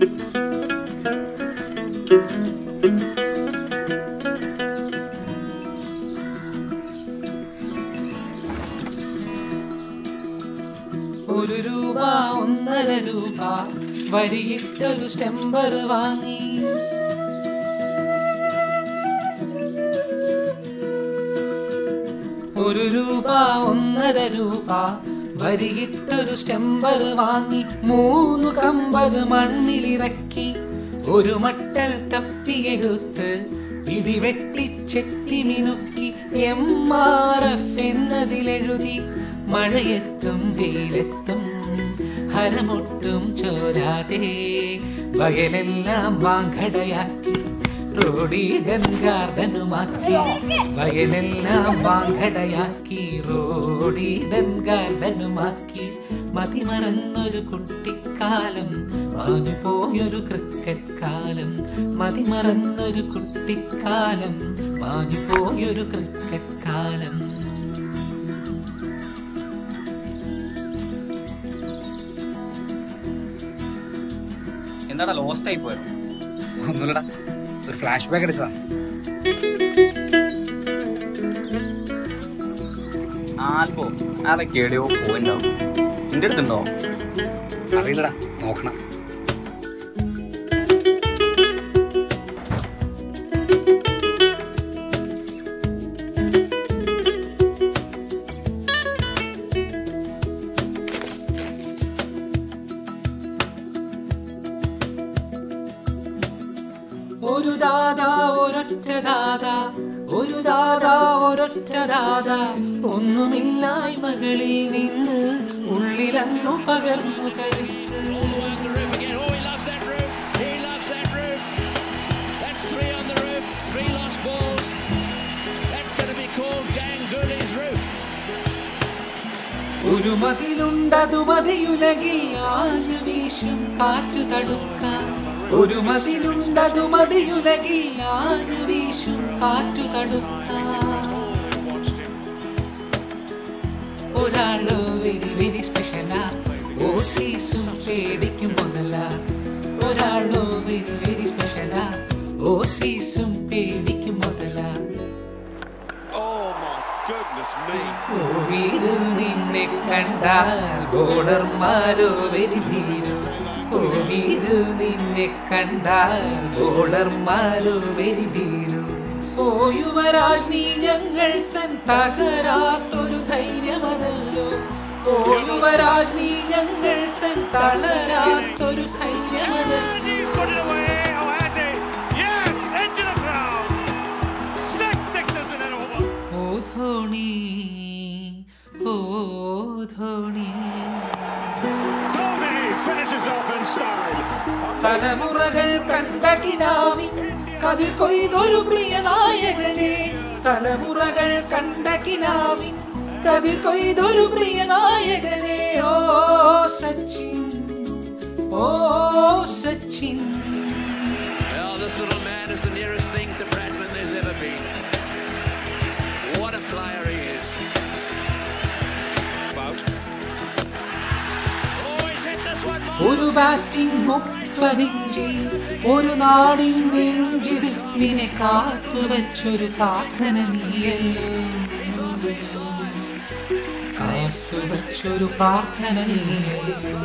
ഒരു രൂപ ഒന്നര രൂപ വരിയിട്ടൊരു സ്റ്റെമ്പർ വാങ്ങി. ഒരു രൂപ ഒന്നര രൂപ വരിയിട്ടൊരു സ്റ്റെമ്പർ വാങ്ങി മൂന്ന് കമ്പത് മണ്ണിലിറക്കി ഒരു മട്ടൽ തപ്പിയെടുത്ത് പിടിവെട്ടി ചെത്തി മിനുക്കി എം ആർ എഫ് എന്നതിലെഴുതി മഴയെത്തും വെയിലെത്തും ഹരമൊട്ടും ചോരാതെ വയലെല്ലാം വാങ്കടയാക്കി റോഡീഡൻ ഗാർഡനുമാക്കി വയലെല്ലാം വാങ്കടയാക്കി. റോഡീഡൻ ഗാർഡനുമാക്കി മതിമറന്നൊരു കുട്ടിക്കാലം. മാഞ്ഞുപോയൊരു ക്രിക്കറ്റ് കാലം. മതിമറന്നൊരു കുട്ടിക്കാലം. മാഞ്ഞുപോയൊരു ക്രിക്കറ്റ് കാലം. എന്താടാ ലോസ്റ്റ് ആയി പോയോ ഒന്നുമില്ലടാ. ഒരു ഫ്ലാഷ് ബാക്ക് അടിച്ചതാ ആൽബോ. അതൊക്കെ എവിടെയോ പോയിണ്ടാവും. നിന്റെ അടുത്തുണ്ടോ? അറിയില്ലടാ നോക്കണം. ദാതാ ഒരൊറ്റ ദാതാ ഒരു ദാതാ ഒരൊറ്റ ദാതാ ഒന്നുമില്ലായി മകളിൽ നിന്ന് ഉള്ളിലന്നു മതിലുണ്ടതു മതിയുലകിൽ ആഞ്ഞു കാറ്റു തടുക്കാം. ഒരു മതിലുണ്ടതു മതിയുലകിൽ ആരു വീശും കാറ്റു തടുക്കാൻ. ഒരാളോ വെരി വെരി സ്പെഷ്യലാ സീസും പേടിക്കും മുതല. ഒരാളോ വെരി വെരി സ്പെഷ്യലാ സീസും പേടിക്കും മുതല. Oh. ഓ വീരു നിന്നെ കണ്ടാൽ ബോർഡർമാരോ വെരിധീരു ഓ വീരു നിന്നെ കണ്ടാൽ ബോളർമാരോ പോയുവരാജ് നീ ഞങ്ങൾ തൻ തകരാത്തൊരു ധൈര്യമതല്ലോ. പോയുവരാജ് യുവരാജ് നീ ഞങ്ങൾ തൻ തളരാത്തൊരു ധൈര്യമതല്ലോ തലമുറകൾ കണ്ട കിനാവിൻ കതിർ കൊയ്തൊരു പ്രിയ നായകനെ തലമുറകൾ കണ്ട കിനാവിൻ കതിർ കൊയ്തൊരു പ്രിയ നായകനെ ഓ സച്ചിൻ ഓ Sachin Well, this little man is the nearest thing to Bradman there's ever been. What a player he is. About. Oh, he's hit this one, Mark. ഒരു ബാറ്റിംഗ് മുപ്പതിഞ്ചിൽ ഒരു നാടിൻ നെഞ്ചിടുപ്പിനെ കാത്തുവച്ചൊരു പ്രാർത്ഥന നീയല്ലോ? കാത്തുവച്ചൊരു പ്രാർത്ഥന നീയല്ലോ?